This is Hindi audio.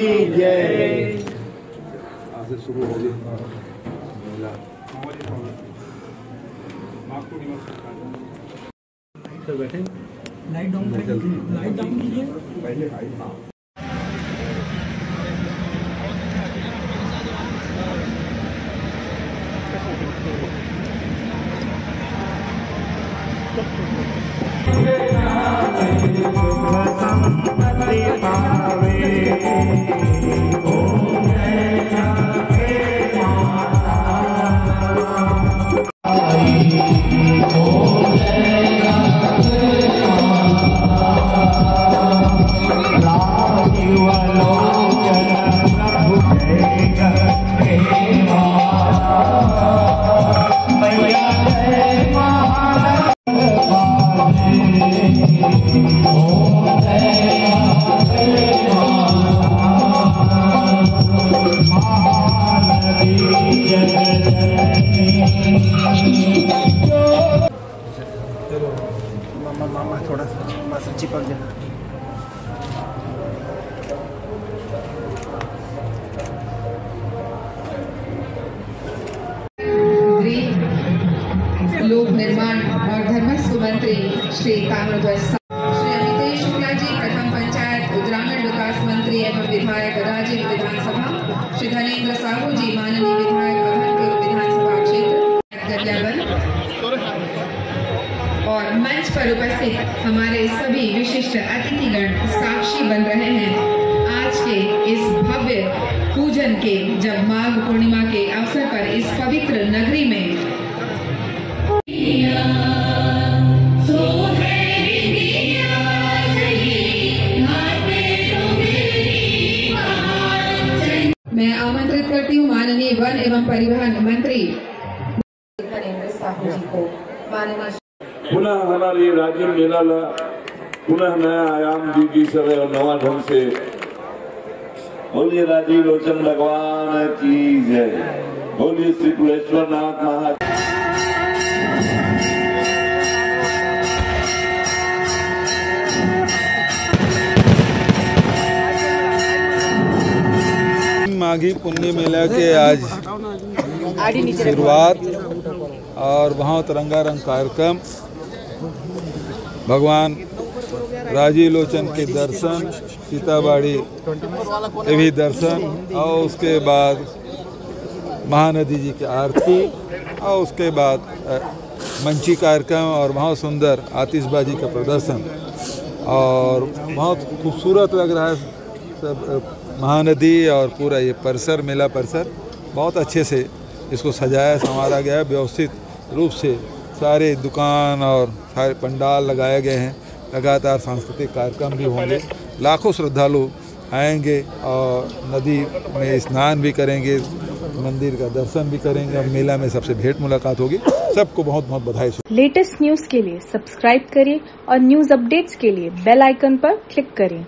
जय शुरू हो गई मेला लाइट डाउन लाइट डाउन कीजिए मामा मामा थोड़ा सा बस चिपक जा मंत्री लोक निर्माण और धर्मस्व मंत्री श्री ताम्रध्वज श्री अमितेश शुक्ला जी प्रथम पंचायत, ग्रामीण विकास मंत्री एवं विधायक राजीव विधानसभा, श्री धनेन्द्र साहू जी, माननीय और मंच पर उपस्थित हमारे सभी विशिष्ट अतिथिगण साक्षी बन रहे हैं। आज के इस भव्य पूजन के जब माघ पूर्णिमा के अवसर पर इस पवित्र नगरी में मैं आमंत्रित करती हूँ माननीय वन एवं परिवहन मंत्री। साहू जी को। माननीय पुनः हमारी राजीव मेला ला पुनः नया आयाम दी गई सर और नवा ढंग से। बोलिए राजीव लोचन भगवान की जय बोलिए श्री कुलेश्वर नाथ महा माघी पुण्य मेला के आज शुरुआत और वहाँ तिरंगा रंग कार्यक्रम। भगवान राजीव लोचन के दर्शन, सीताबाड़ी के भी दर्शन, और उसके बाद महानदी जी की आरती, और उसके बाद मंची कार्यक्रम और बहुत सुंदर आतिशबाजी का प्रदर्शन। और बहुत खूबसूरत लग रहा है सब महानदी और पूरा ये परिसर, मेला परिसर, बहुत अच्छे से इसको सजाया, संवारा गया, व्यवस्थित रूप से। सारे दुकान और सारे पंडाल लगाए गए हैं। लगातार सांस्कृतिक कार्यक्रम भी होंगे। लाखों श्रद्धालु आएँगे और नदी में स्नान भी करेंगे, मंदिर का दर्शन भी करेंगे और मेला में सबसे भेंट मुलाकात होगी। सबको बहुत बहुत बधाई। लेटेस्ट न्यूज़ के लिए सब्सक्राइब करें और न्यूज़ अपडेट्स के लिए बेल आइकन पर क्लिक करें